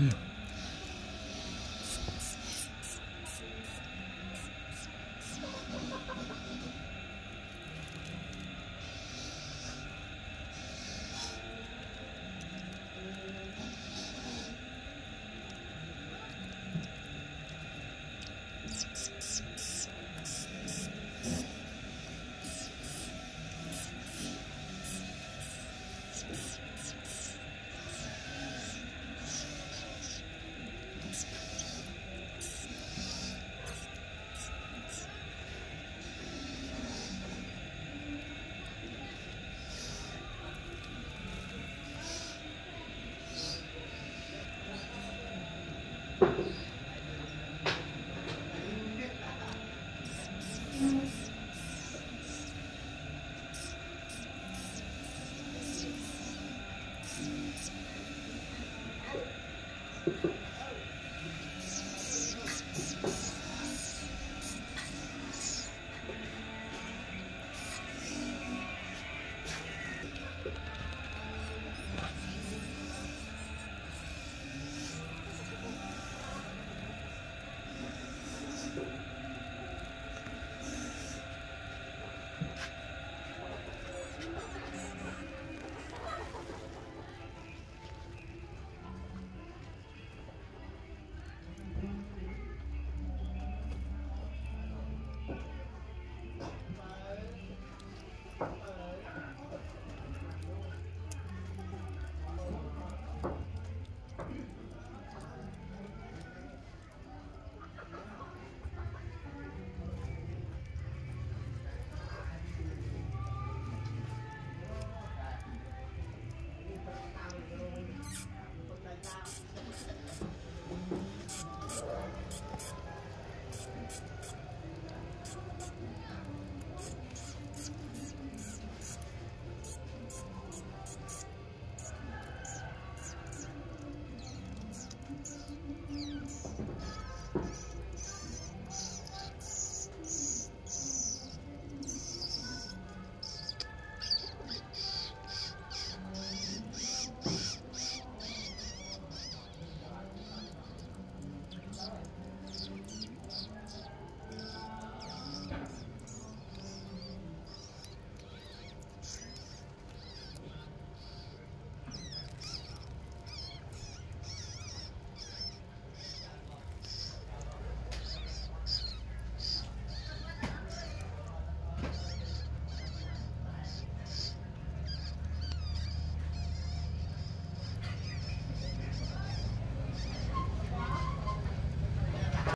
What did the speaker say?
Hmm. Mm-hmm.